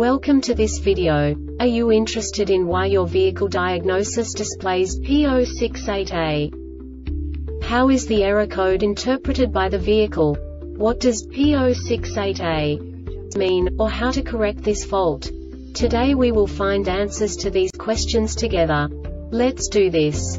Welcome to this video. Are you interested in why your vehicle diagnosis displays P068A? How is the error code interpreted by the vehicle? What does P068A mean, or how to correct this fault? Today we will find answers to these questions together. Let's do this.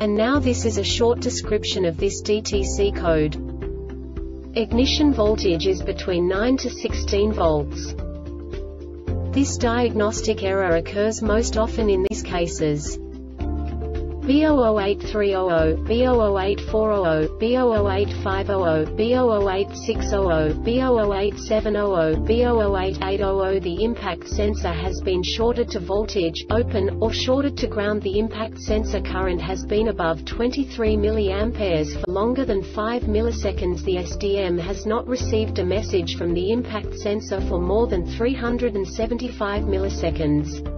And now this is a short description of this DTC code. Ignition voltage is between 9 to 16 volts. This diagnostic error occurs most often in these cases. B008300, B008400, B008500, B008600, B008700, B008800 The impact sensor has been shorted to voltage, open, or shorted to ground. The impact sensor current has been above 23 mA for longer than 5 milliseconds. The SDM has not received a message from the impact sensor for more than 375 milliseconds.